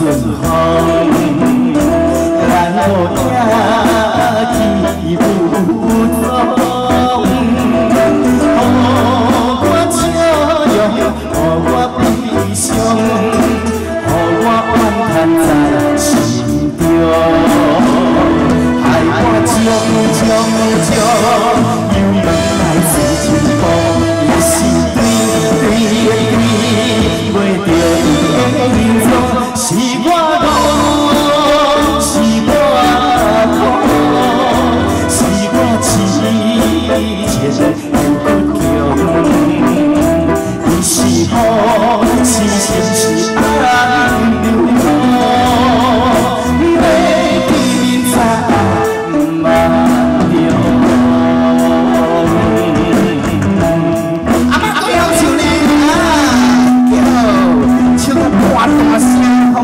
rừng hồng là một nhà chỉ vụ sông hồ quá chưa dòng hồ quá bi sông hồ quá quan thân dài chỉ tiêu hai quá chiêng chiêng chiêng 有一种情你是否真爱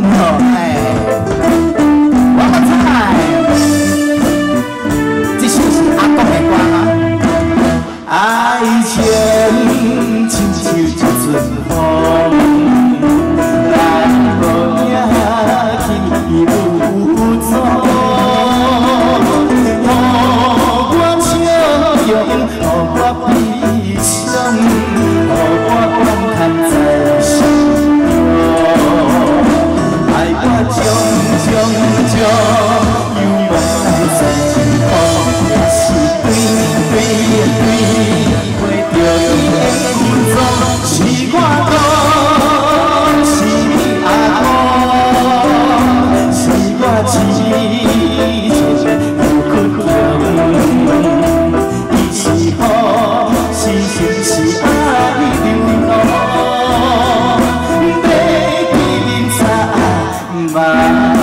叫亲像一阵风。是全是爱流浪，的纪念在哪？